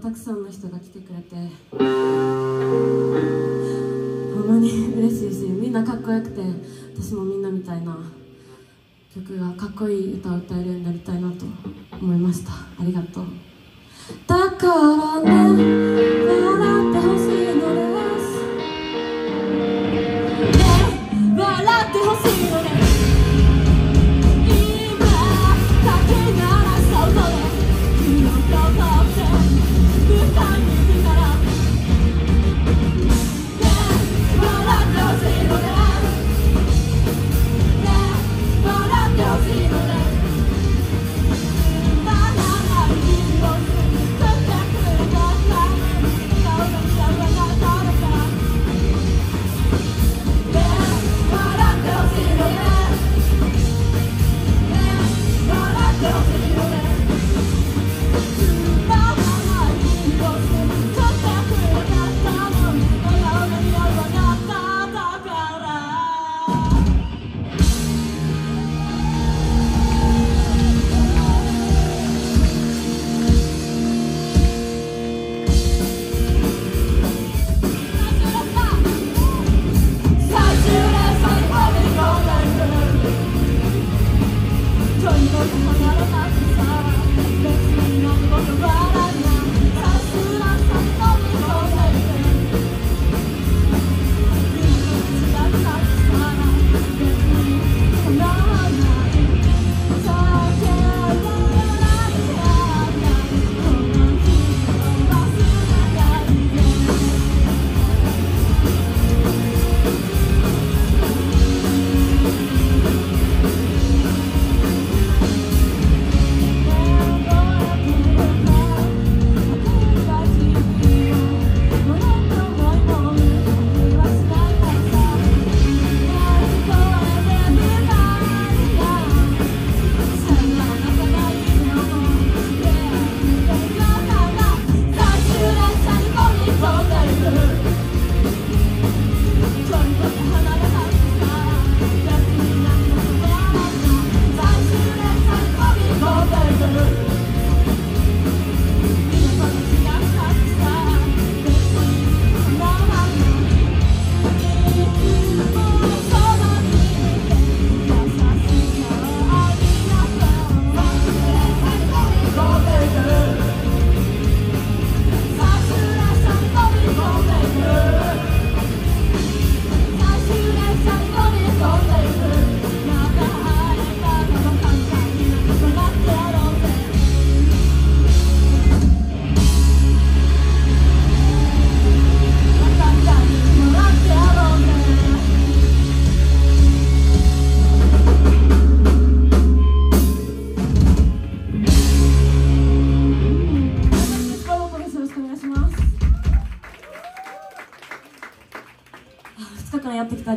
たくさんの人が来てくれて。ほんまに嬉しいしみんなかっこよくて私もみんなみたいな。曲がかっこいい歌を歌えるようになりたいなと思いました。ありがとう。だからね笑ってほしい。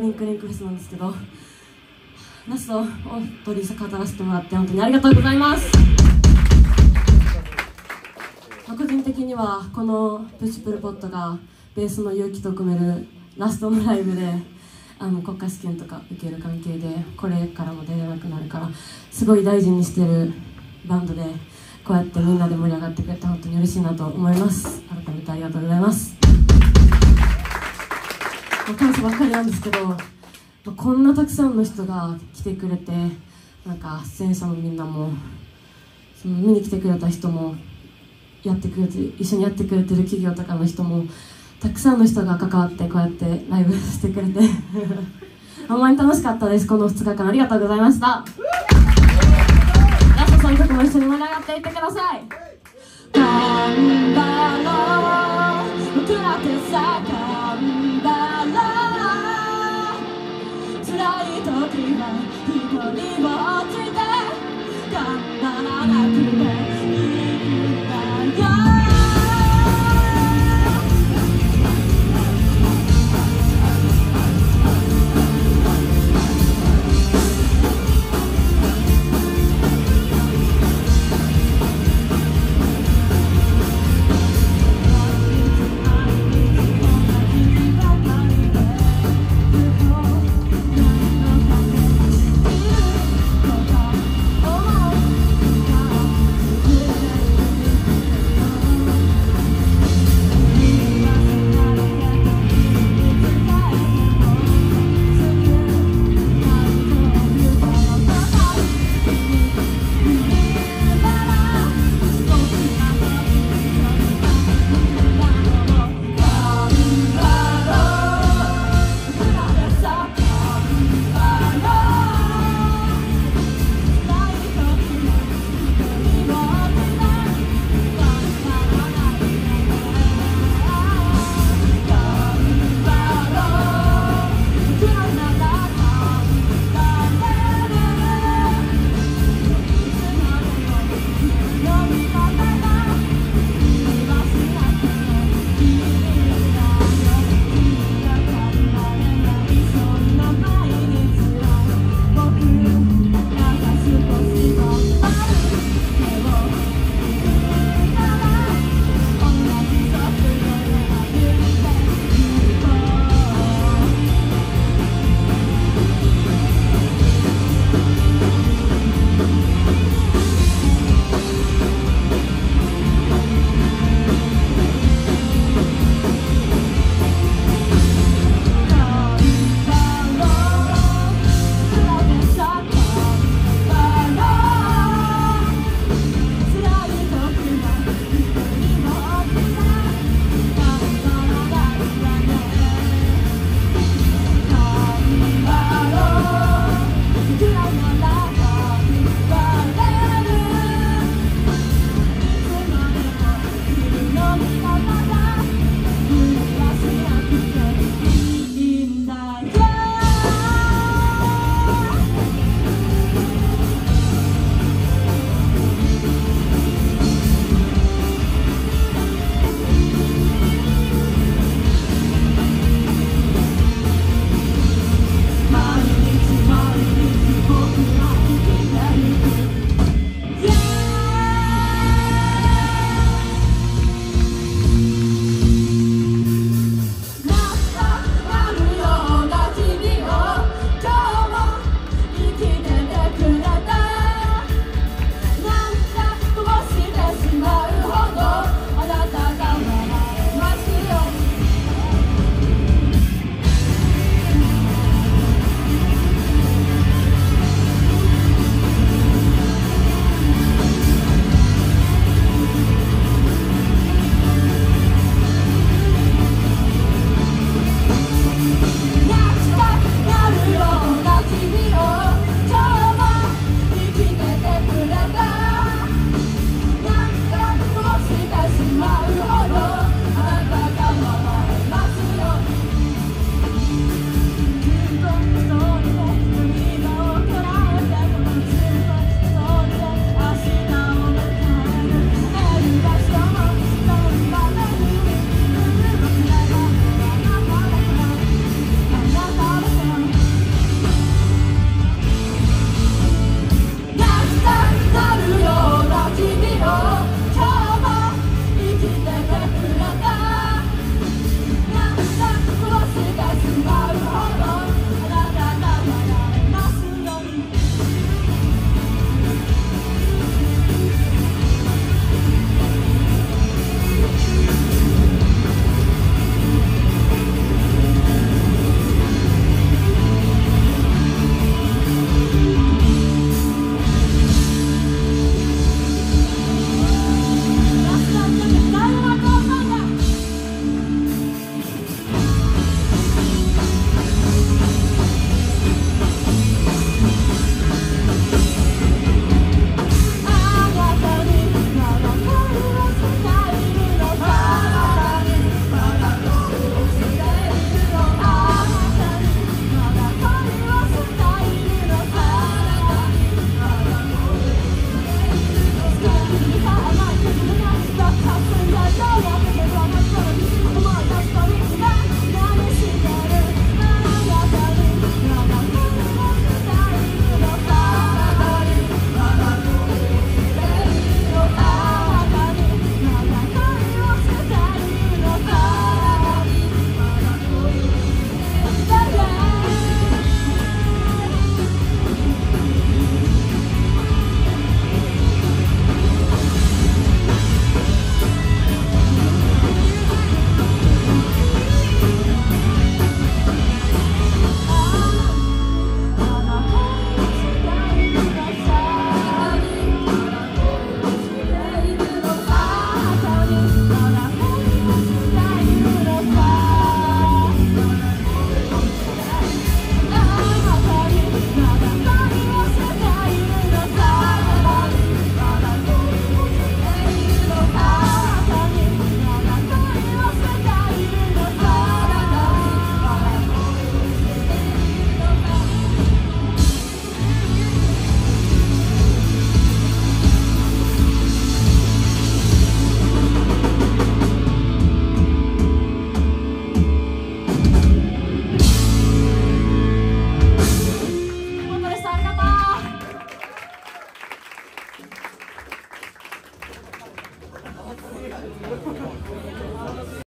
日間やってきたリンクリンクフェスなんですけどラストを取り語らせてもらって本当にありがとうございます。個人的にはこのプチプルポットがベースの勇気と組めるラストのライブであの国家試験とか受ける関係でこれからも出れなくなるからすごい大事にしてるバンドでこうやってみんなで盛り上がってくれて本当に嬉しいなと思います。改めてありがとうございます。感謝ばっかりなんですけどこんなたくさんの人が来てくれてなんか出演者のみんなもその見に来てくれた人もやってくれて一緒にやってくれてる企業とかの人もたくさんの人が関わってこうやってライブしてくれて。あんまり楽しかったです。この2日間ありがとうございました。ラスト3曲も一緒に盛り上がっていってください「神田の僕ら手探り」辛い時は一人ぼっちで